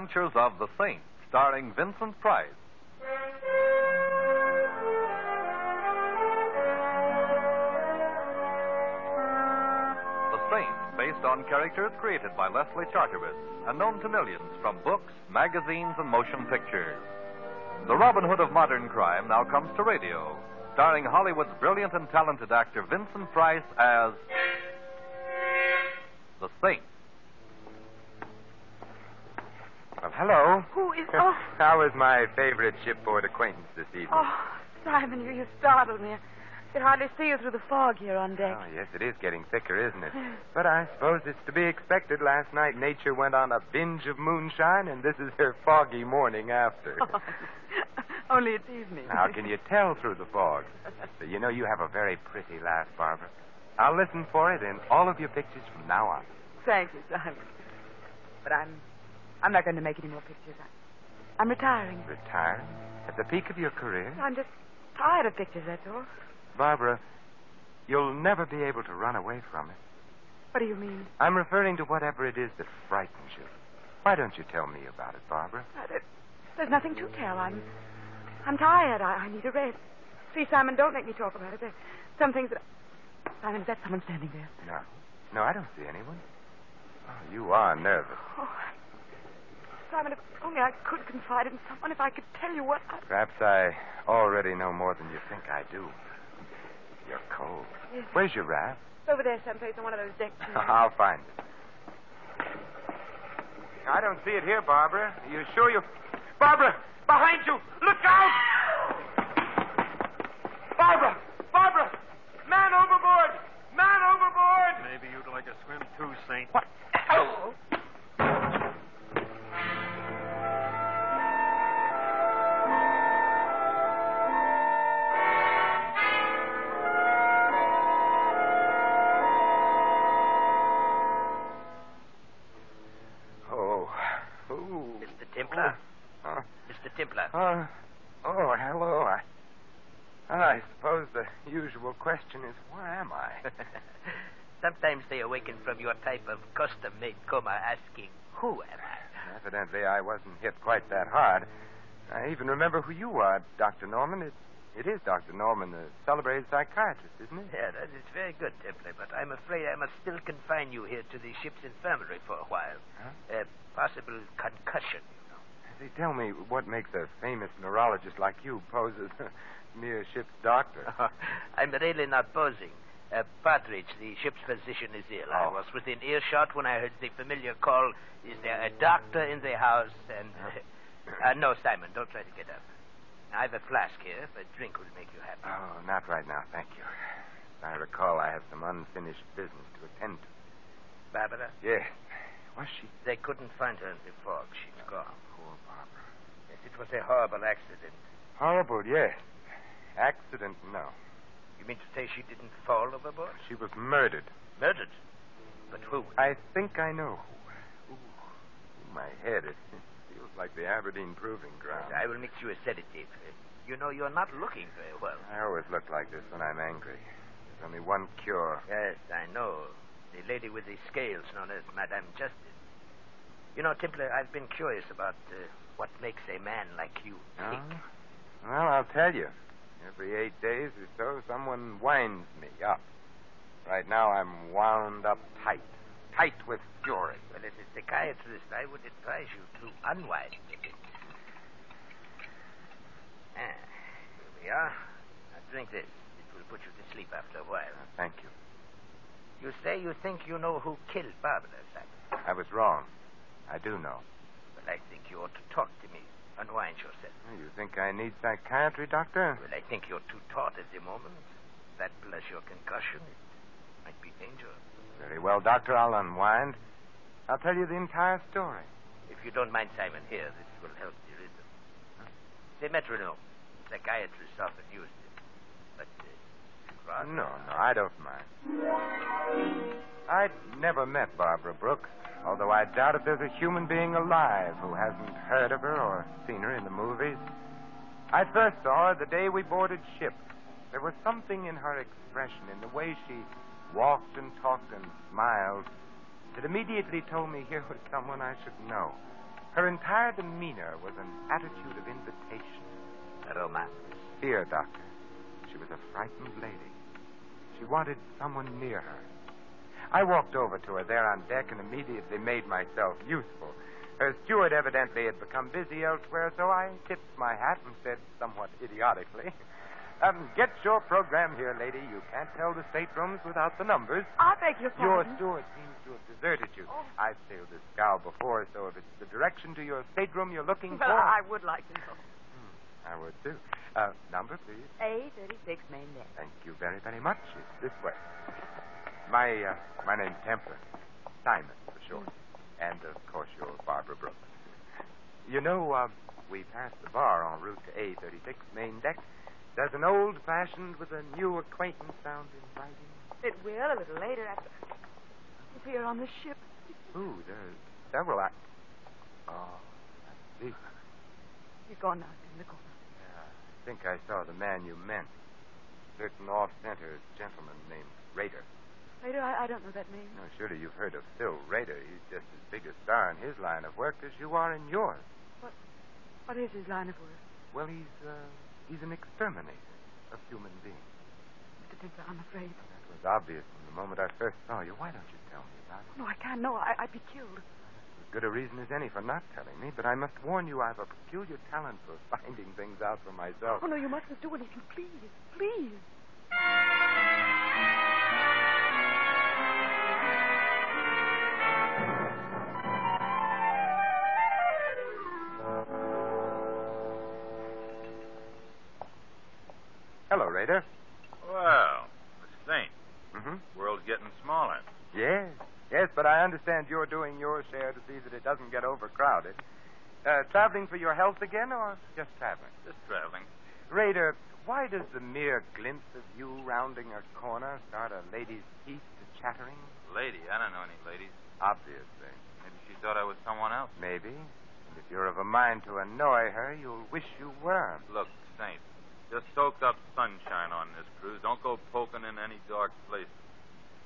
Adventures of the Saint, starring Vincent Price. The Saint, based on characters created by Leslie Charteris and known to millions from books, magazines, and motion pictures. The Robin Hood of modern crime now comes to radio, starring Hollywood's brilliant and talented actor Vincent Price as the Saint. Well, hello. Who is. Oh, How is my favorite shipboard acquaintance this evening? oh Simon, you, you startled me. I could hardly see you through the fog here on deck. Oh, yes, it is getting thicker, isn't it? But I suppose it's to be expected. Last night, nature went on a binge of moonshine, and this is her foggy morning after. Only it's evening. How can you tell through the fog? But you know, you have a very pretty laugh, Barbara. I'll listen for it in all of your pictures from now on. Thank you, Simon. But I'm. I'm not going to make any more pictures. I, I'm retiring. Retired? At the peak of your career? I'm just tired of pictures, that's all. Barbara, you'll never be able to run away from it. What do you mean? I'm referring to whatever it is that frightens you. Why don't you tell me about it, Barbara? Uh, there- there's nothing to tell. I'm. I'm tired. I, I need a rest. See, Simon, don't make me talk about it. There's some things that. Simon, is that someone standing there? No. No, I don't see anyone. Oh, you are nervous. Oh, Simon, if only I could confide in someone, if I could tell you what I. Perhaps I already know more than you think I do. You're cold. Yes. Where's your wrap? It's over there someplace on one of those decks. I'll find it. I don't see it here, Barbara. Are you sure you. Barbara! Behind you! Look out! Barbara! Barbara! Man overboard! Man overboard! Maybe you'd like a swim too, Saint. What? Oh. Oh. Question is, where am I? Sometimes they awaken from your type of custom made coma asking, Who am I? Evidently, I wasn't hit quite that hard. I even remember who you are, Dr. Norman. It, it is Dr. Norman, the celebrated psychiatrist, isn't it? Yeah, that is very good, Templar, but I'm afraid I must still confine you here to the ship's infirmary for a while. Huh? Uh, possible concussion, you know. Say, tell me what makes a famous neurologist like you pose as a mere ship's doctor. I'm really not posing. Uh, Partridge, the ship's physician, is ill. I Oh. was within earshot when I heard the familiar call, Is there a doctor in the house? And. Uh, no, Simon, don't try to get up. I have a flask here. If a drink will make you happy. Oh, not right now, thank you. I recall, I have some unfinished business to attend to. Barbara? Yes. Was she? They couldn't find her in the fog. She's gone. Poor Barbara. Yes, it was a horrible accident. Horrible, yes. Accident, no. You mean to say she didn't fall overboard? She was murdered. Murdered? But who? I think I know who. Ooh, my head. It feels like the Aberdeen Proving Ground. I will mix you a sedative. Uh, You know, you're not looking very well. I always look like this when I'm angry. There's only one cure. Yes, I know. The lady with the scales known as Madame Justice. You know, Templar, I've been curious about uh, what makes a man like you tick. Oh? Well, I'll tell you. Every eight days or so, someone winds me up. Right now, I'm wound up tight. Tight with fury. Well, as a psychiatrist, I would advise you to unwind a bit. Ah, here we are. Now drink this. It will put you to sleep after a while. Uh, thank you. You say you think you know who killed Barbara, Simon. I was wrong. I do know. Well, I think you ought to talk to me. Unwind yourself. You think I need psychiatry, Doctor? Well, I think you're too taut at the moment. That plus your concussion, it might be dangerous. Very well, Doctor. I'll unwind. I'll tell you the entire story. If you don't mind, Simon, here, this will help the rhythm. The metronome. Psychiatrists often use it. But, uh, rather... No, no, I don't mind. I'd never met Barbara Brooks, although I doubt if there's a human being alive who hasn't heard of her or seen her in the movies. I first saw her the day we boarded ship. There was something in her expression, in the way she walked and talked and smiled, that immediately told me here was someone I should know. Her entire demeanor was an attitude of invitation. Romance. Fear, Doctor. She was a frightened lady. She wanted someone near her. I walked over to her there on deck and immediately made myself useful. Her steward evidently had become busy elsewhere, so I tipped my hat and said somewhat idiotically, um, Get your program here, lady. You can't tell the staterooms without the numbers. I beg your pardon. Your steward seems to have deserted you. Oh. I've sailed this scow before, so if it's the direction to your stateroom you're looking Well, for. I would like to know. I would, too. Uh, number, please. A36 main deck. Thank you very, very much. It's this way. My uh, my name's Templar. Simon, for short. And, of course, you're Barbara Brooks. You know, uh, we passed the bar en route to A36 main deck. Does an old fashioned with a new acquaintance sound inviting? It will a little later after. If we are on the ship. Ooh, there's several. Act- oh, I see. He's gone now in the corner. Yeah, I think I saw the man you meant. A Certain off-center gentleman named Rader. Later, I, I don't know that name. No, surely you've heard of Phil Rader. He's just as big a star in his line of work as you are in yours. What, what is his line of work? Well, he's uh, he's an exterminator of human beings. Mr. Templar, I'm afraid. That was obvious from the moment I first saw you. Why don't you tell me about it? No, I can't. No, I, I'd be killed. As good a reason as any for not telling me, but I must warn you I've a peculiar talent for finding things out for myself. Oh, no, you mustn't do anything. Please. Please. Well, Miss Saint, Mm-hmm. world's getting smaller. Yes, yes, but I understand you're doing your share to see that it doesn't get overcrowded. Uh, traveling for your health again, or just traveling? Just traveling. Raider, why does the mere glimpse of you rounding a corner start a lady's teeth to chattering? Lady, I don't know any ladies. Obviously. Maybe she thought I was someone else. Maybe. And if you're of a mind to annoy her, you'll wish you were. Look, Saint, just soaked up sunshine on this cruise. Don't go poking in any dark places.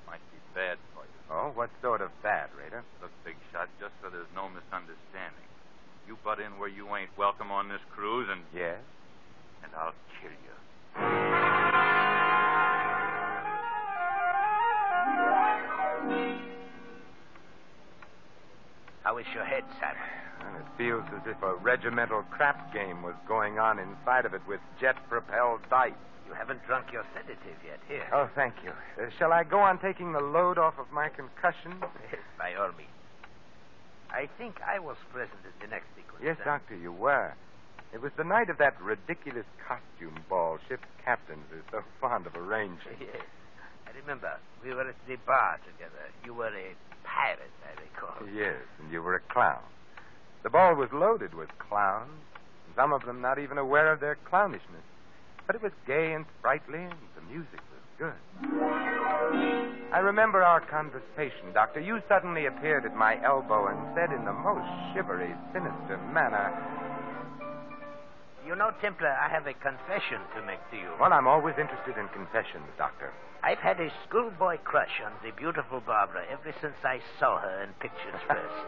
Might be bad for you. Oh, what sort of bad, Raider? Look, Big Shot, just so there's no misunderstanding. You butt in where you ain't welcome on this cruise, and Yes? and I'll kill you. How is your head, Simon? And it feels as if a regimental crap game was going on inside of it with jet propelled dice. You haven't drunk your sedative yet. Here. Oh, thank you. Uh, shall I go on taking the load off of my concussion? Yes, by all means. I think I was present at the next sequence. Yes, huh? Doctor, you were. It was the night of that ridiculous costume ball ship's captains are so fond of arranging. Yes. Remember. We were at the bar together. You were a pirate, I recall. Yes, and you were a clown. The ball was loaded with clowns, some of them not even aware of their clownishness. But it was gay and sprightly, and the music was good. I remember our conversation, Doctor. You suddenly appeared at my elbow and said in the most shivery, sinister manner, You know, Templar, I have a confession to make to you. Well, I'm always interested in confessions, Doctor. I've had a schoolboy crush on the beautiful Barbara ever since I saw her in pictures first.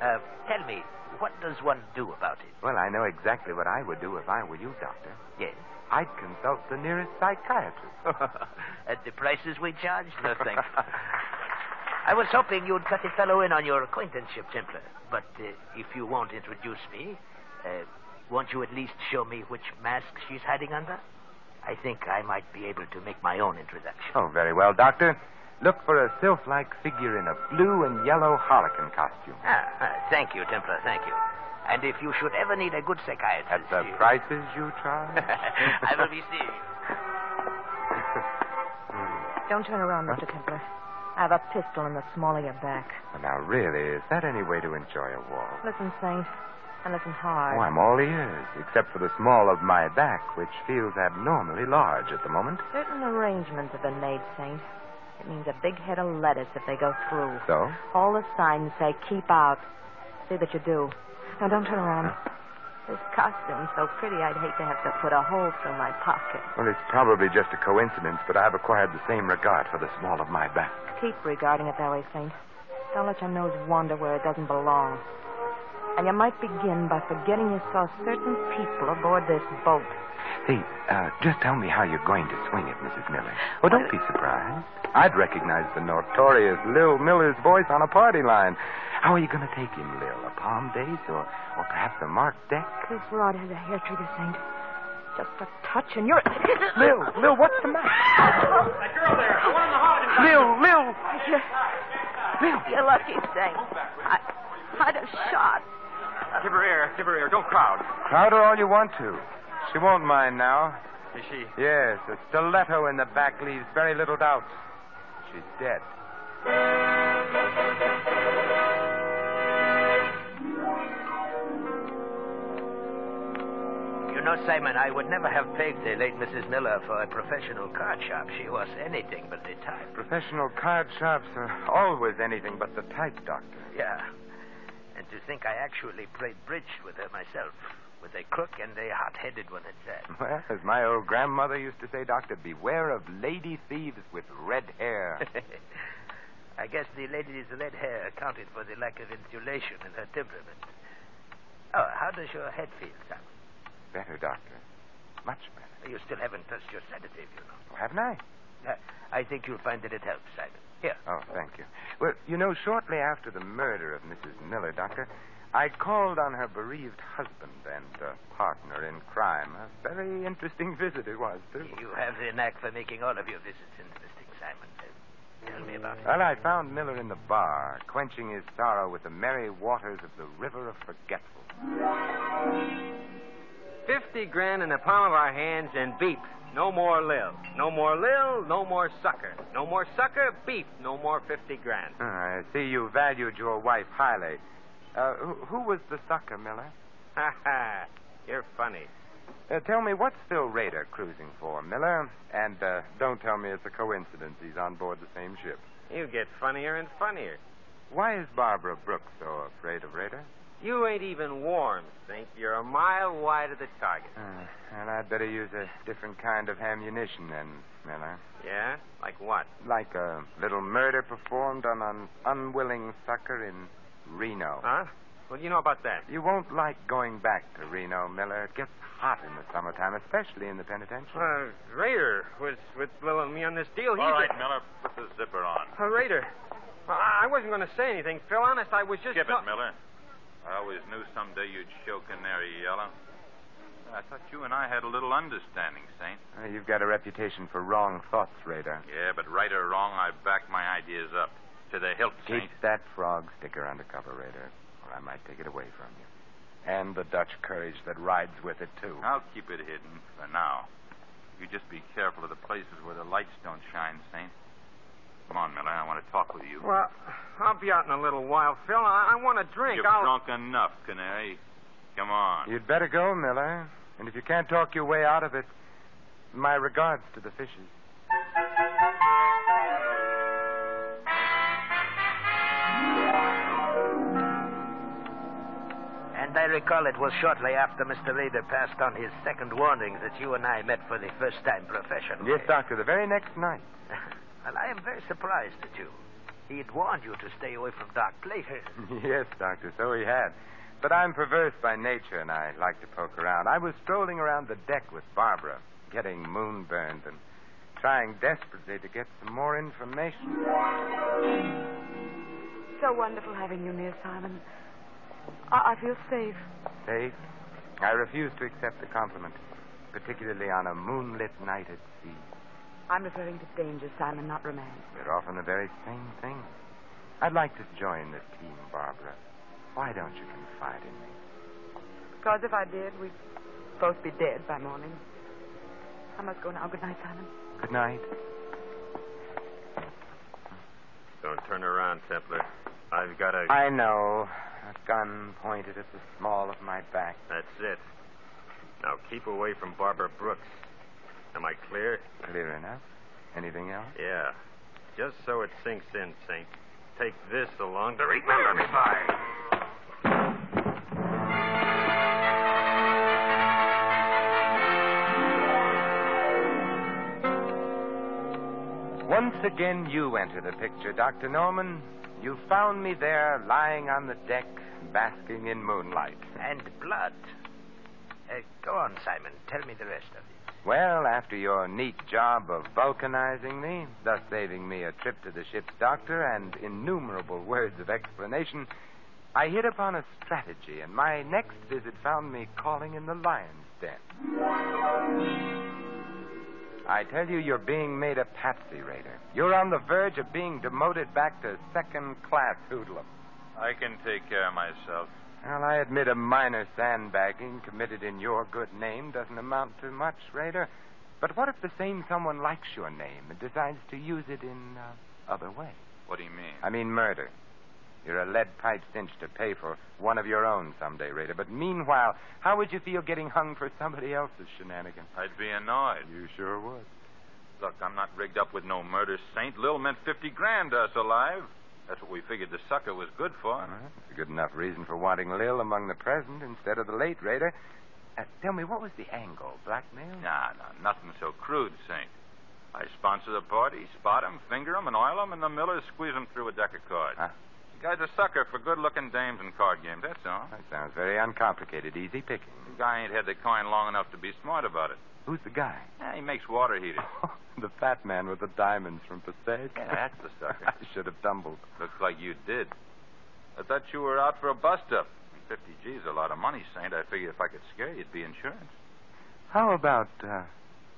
uh, tell me, what does one do about it? Well, I know exactly what I would do if I were you, Doctor. Yes. I'd consult the nearest psychiatrist. At the prices we charge? No, thanks. I was hoping you'd cut a fellow in on your acquaintanceship, Templar. But uh, if you won't introduce me, uh, won't you at least show me which mask she's hiding under? I think I might be able to make my own introduction. Oh, very well, Doctor. Look for a sylph-like figure in a blue and yellow harlequin costume. Ah, ah, thank you, Templar, thank you. And if you should ever need a good psychiatrist... At the you- prices you charge? I will be seeing you. Don't turn around, Mr. Templar. I have a pistol in the small of your back. Well, now, really, is that any way to enjoy a walk? Listen, Saint, and listen hard. Oh, I'm all ears, except for the small of my back, which feels abnormally large at the moment. Certain arrangements have been made, Saint. It means a big head of lettuce if they go through. So? All the signs say keep out. See that you do. Now, don't turn around. This costume's so pretty, I'd hate to have to put a hole through my pocket. Well, it's probably just a coincidence, but I've acquired the same regard for the small of my back. Keep regarding it that way, Saint. Don't let your nose wander where it doesn't belong. And you might begin by forgetting you saw certain people aboard this boat. Hey, uh, just tell me how you're going to swing it, Mrs. Miller. Oh, don't be surprised. I'd recognize the notorious Lil Miller's voice on a party line. How are you going to take him, Lil? A palm base or, or perhaps a marked deck? This rod has a hair trigger, Saint. Just a touch and you're. Lil, Lil, what's the matter? That girl there, the one in the hog. Lil, Lil. You're, you're lucky, Saint. I, I'd have shot. Give her air, give her air. Don't crowd. Crowd her all you want to. She won't mind now. Is she? Yes, a stiletto in the back leaves very little doubt. She's dead. You know, Simon, I would never have pegged the late Mrs. Miller for a professional card sharp. She was anything but the type. Professional card sharps are always anything but the type, Doctor. Yeah. To think I actually played bridge with her myself. With a crook and a hot-headed one at that. Well, as my old grandmother used to say, Doctor, beware of lady thieves with red hair. I guess the lady's red hair accounted for the lack of insulation in her temperament. Oh, how does your head feel, Simon? better, Doctor. Much better. You still haven't touched your sedative, you know. Oh, haven't I? Uh, I think you'll find that it helps, Simon. Here. Oh, thank you. Well, you know, shortly after the murder of Mrs. Miller, Doctor, I called on her bereaved husband and uh, partner in crime. A very interesting visit it was, too. You have the knack for making all of your visits interesting, Simon. Tell me about it. Well, I found Miller in the bar, quenching his sorrow with the merry waters of the River of Forgetful. Fifty grand in the palm of our hands and beef. No more Lil. No more Lil, no more sucker. No more sucker, beef. No more fifty grand. Ah, I see you valued your wife highly. Uh, who, who was the sucker, Miller? Ha ha. You're funny. Uh, tell me, what's Phil Rader cruising for, Miller? And uh, don't tell me it's a coincidence he's on board the same ship. You get funnier and funnier. Why is Barbara Brooks so afraid of Rader? You ain't even warm, Think You're a mile wide of the target. Uh, and I'd better use a different kind of ammunition then, Miller. Yeah? Like what? Like a little murder performed on an unwilling sucker in Reno. Huh? Well, you know about that? You won't like going back to Reno, Miller. It gets hot in the summertime, especially in the penitentiary. Uh, Raider was with Lil and me on this deal. He's All right, a... Miller, put the zipper on. Uh, Raider. Well, I I wasn't going to say anything, Phil. Honest, I was just. Skip ta- it, Miller. I always knew someday you'd show Canary Yellow. I thought you and I had a little understanding, Saint. Uh, you've got a reputation for wrong thoughts, Rader. Yeah, but right or wrong, I back my ideas up. To the hilt, Keep Saint. that frog sticker under cover, Rader, or I might take it away from you. And the Dutch courage that rides with it, too. I'll keep it hidden for now. You just be careful of the places where the lights don't shine, Saint. Come on, Miller. I want to talk with you. Well, I'll be out in a little while, Phil. I, I want a drink. You're I'll... drunk enough, Canary. Come on. You'd better go, Miller. And if you can't talk your way out of it, my regards to the fishes. And I recall it was shortly after Mr. Rader passed on his second warning that you and I met for the first time professionally. Yes, Doctor, the very next night. well, I am very surprised at you. He had warned you to stay away from dark places. yes, Doctor, so he had. But I'm perverse by nature, and I like to poke around. I was strolling around the deck with Barbara, getting moonburned and trying desperately to get some more information. So wonderful having you near, Simon. I, I feel safe. Safe? I refuse to accept the compliment, particularly on a moonlit night at sea. I'm referring to danger, Simon, not romance. They're often the very same thing. I'd like to join the team, Barbara. Why don't you confide in me? Because if I did, we'd both be dead by morning. I must go now. Good night, Simon. Good night. Don't turn around, Templar. I've got a. I know. A gun pointed at the small of my back. That's it. Now keep away from Barbara Brooks. Am I clear? Clear enough. Anything else? Yeah. Just so it sinks in, Saint. Take this along to remember me by. Once again, you enter the picture, Dr. Norman. You found me there, lying on the deck, basking in moonlight. And blood. Uh, go on, Simon. Tell me the rest of it. Well, after your neat job of vulcanizing me, thus saving me a trip to the ship's doctor and innumerable words of explanation, I hit upon a strategy, and my next visit found me calling in the lion's den. I tell you, you're being made a patsy raider. You're on the verge of being demoted back to second class hoodlum. I can take care of myself. Well, I admit a minor sandbagging committed in your good name doesn't amount to much, Raider. But what if the same someone likes your name and decides to use it in uh, other way? What do you mean? I mean murder. You're a lead pipe cinch to pay for one of your own someday, Raider. But meanwhile, how would you feel getting hung for somebody else's shenanigans? I'd be annoyed. You sure would. Look, I'm not rigged up with no murder saint. Lil meant 50 grand to us alive. That's what we figured the sucker was good for. Well, that's a good enough reason for wanting Lil among the present instead of the late Raider. Uh, tell me, what was the angle? Blackmail? Nah, nah, nothing so crude, Saint. I sponsor the party, spot 'em, finger 'em, and oil 'em, and the Millers squeeze 'em through a deck of cards. Huh? The guy's a sucker for good-looking dames and card games, that's all. That sounds very uncomplicated. Easy picking. The guy ain't had the coin long enough to be smart about it. Who's the guy? Yeah, he makes water heaters. the fat man with the diamonds from Passaic. Yeah, that's the sucker. I should have tumbled. Looks like you did. I thought you were out for a bust-up. 50 G's a lot of money, Saint. I figured if I could scare you, it'd be insurance. How about uh,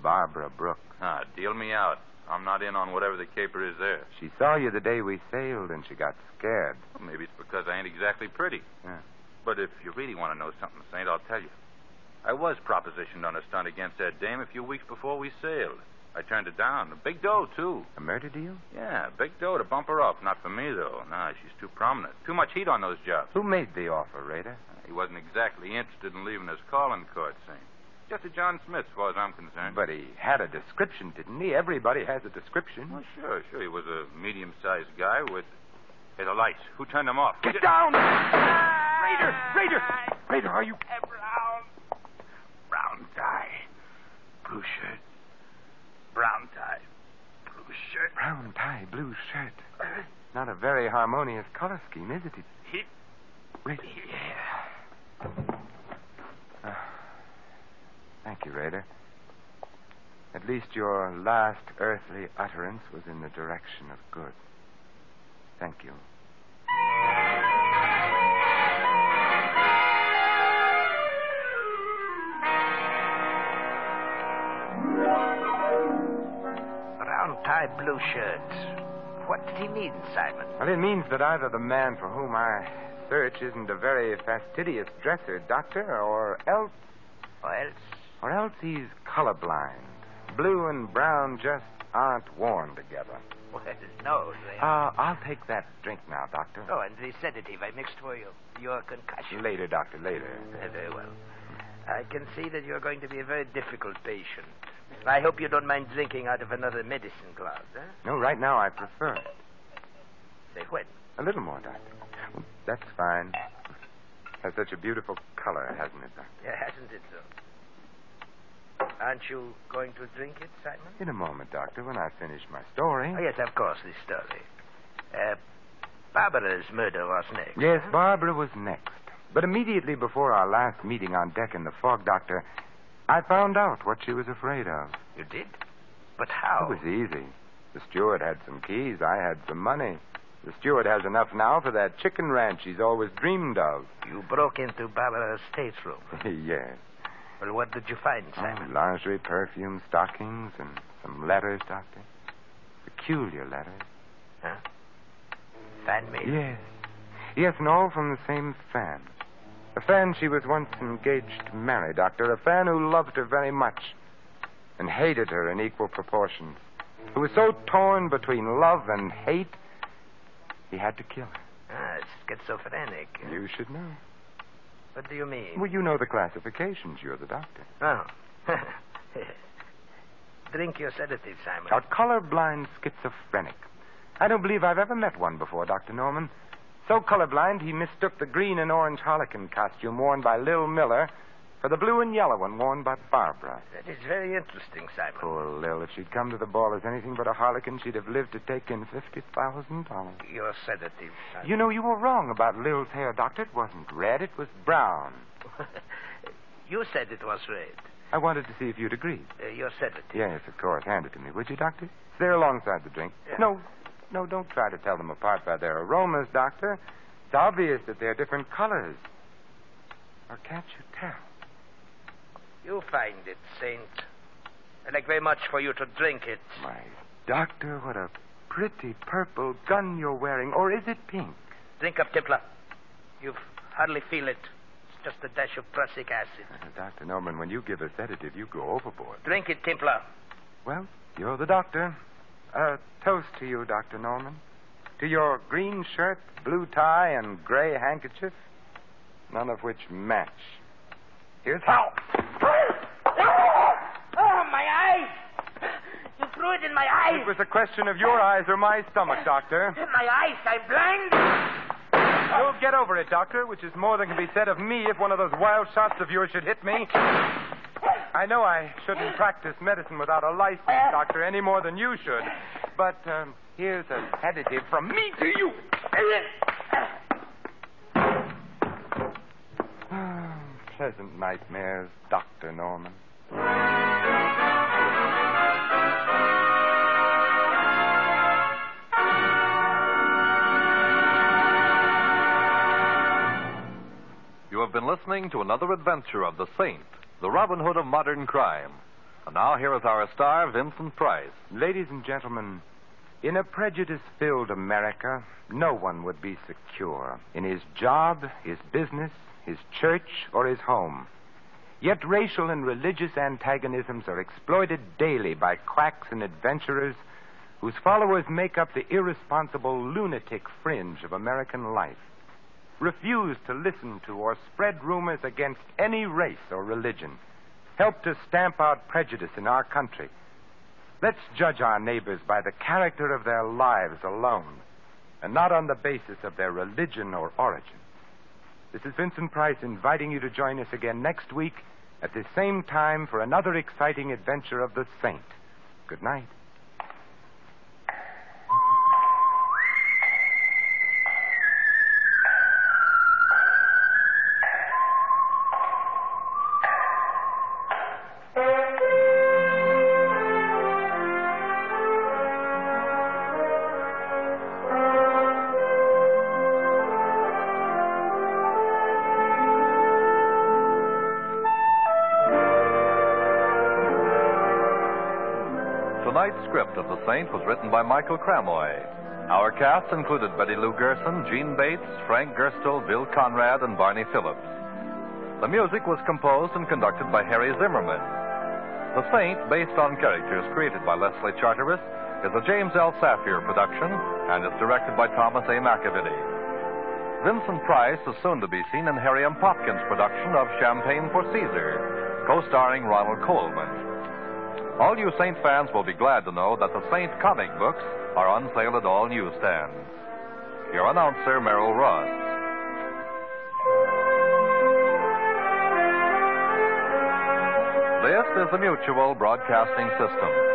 Barbara Brooks? Ah, deal me out. I'm not in on whatever the caper is there. She saw you the day we sailed, and she got scared. Well, maybe it's because I ain't exactly pretty. Yeah. But if you really want to know something, Saint, I'll tell you. I was propositioned on a stunt against that dame a few weeks before we sailed. I turned it down. A big dough, too. A murder deal? Yeah, big dough to bump her up. Not for me, though. Nah, she's too prominent. Too much heat on those jobs. Who made the offer, Raider? He wasn't exactly interested in leaving his calling card, Saint. Just a John Smith, as far as I'm concerned. But he had a description, didn't he? Everybody has a description. Well, sure, sure. He was a medium-sized guy with... Hey, the lights. Who turned them off? Get down! Ah! Raider! Raider! Raider, are you... Brown. Brown tie. Blue shirt. Brown tie. Blue shirt. Brown tie, blue shirt. Not a very harmonious color scheme, is it? Raider. Yeah. Uh, thank you, Raider. At least your last earthly utterance was in the direction of good. Thank you. Brown tie, blue shirt. What did he mean, Simon? Well, it means that either the man for whom I search isn't a very fastidious dresser, Doctor, or else, Or else? or else he's colorblind. Blue and brown just aren't worn together. Well, no. They... Uh, I'll take that drink now, Doctor. Oh, and the sedative I mixed for you. Your concussion. Later, Doctor, later. Very well. I can see that you're going to be a very difficult patient. I hope you don't mind drinking out of another medicine glass, huh? No, right now I prefer it. Say when? A little more, Doctor. Well, that's fine. Has such a beautiful color, hasn't it, Doctor? Yeah, hasn't it, though? Aren't you going to drink it, Simon? In a moment, Doctor, when I finish my story. Oh, yes, of course, this story. Uh, Barbara's murder was next. Yes, huh? Barbara was next. But immediately before our last meeting on deck in the fog, Doctor, I found out what she was afraid of. You did? But how? It was easy. The steward had some keys. I had some money. The steward has enough now for that chicken ranch he's always dreamed of. You broke into Barbara's stateroom. yes. Well, what did you find, Oh, Simon? lingerie, perfume, stockings, and some letters, Doctor. Peculiar letters. Huh? Fan mail? Yes. Yes, and all from the same fan. A fan she was once engaged to marry, Doctor. A fan who loved her very much and hated her in equal proportions. Who was so torn between love and hate, he had to kill her. Ah, schizophrenic. You should know. What do you mean? Well, you know the classifications. You're the doctor. Oh. Drink your sedative, Simon. A colorblind schizophrenic. I don't believe I've ever met one before, Dr. Norman. So colorblind, he mistook the green and orange harlequin costume worn by Lil Miller for the blue and yellow one worn by Barbara. That is very interesting, Simon. Poor Lil. If she'd come to the ball as anything but a harlequin, she'd have lived to take in $50,000. Your sedative. Simon. You know, you were wrong about Lil's hair, Doctor. It wasn't red, it was brown. you said it was red. I wanted to see if you'd agreed. Uh, your sedative. Yes, of course. Hand it to me, would you, Doctor? There alongside the drink. Yeah. No, no, don't try to tell them apart by their aromas, Doctor. It's obvious that they're different colors. Or can't you tell? You find it, Saint. I'd like very much for you to drink it. My doctor, what a pretty purple gun you're wearing. Or is it pink? Drink up, Templar. You've hardly feel it. It's just a dash of prussic acid. Uh, Dr. Norman, when you give a sedative, you go overboard. Drink it, Templar. Well, you're the doctor. A toast to you, Dr. Norman. To your green shirt, blue tie, and gray handkerchief, none of which match. Here's how. Oh, my eyes! You threw it in my eyes! It was a question of your eyes or my stomach, Doctor. In my eyes, I'm blind! You'll get over it, Doctor, which is more than can be said of me if one of those wild shots of yours should hit me. I know I shouldn't practice medicine without a license, Doctor, any more than you should. But um, here's a sedative from me to you. Pleasant nightmares, Dr. Norman. You have been listening to another adventure of the Saint, the Robin Hood of modern crime. And now here is our star, Vincent Price. Ladies and gentlemen, in a prejudice filled America, no one would be secure in his job, his business, his church, or his home. Yet racial and religious antagonisms are exploited daily by quacks and adventurers whose followers make up the irresponsible lunatic fringe of American life. Refuse to listen to or spread rumors against any race or religion. Help to stamp out prejudice in our country. Let's judge our neighbors by the character of their lives alone, and not on the basis of their religion or origin. This is Vincent Price inviting you to join us again next week at the same time for another exciting adventure of the Saint. Good night. Tonight's script of The Saint was written by Michael Cramoy. Our cast included Betty Lou Gerson, Jeanne Bates, Frank Gerstle, Bill Conrad, and Barney Phillips. The music was composed and conducted by Harry Zimmerman. The Saint, based on characters created by Leslie Charteris, is a James L. Saphier production and is directed by Thomas A. McAvity. Vincent Price is soon to be seen in Harry M. Popkin's production of Champagne for Caesar, co-starring Ronald Colman. All you Saint fans will be glad to know that the Saint comic books are on sale at all newsstands. Your announcer, Merrill Ross. This is the Mutual Broadcasting System.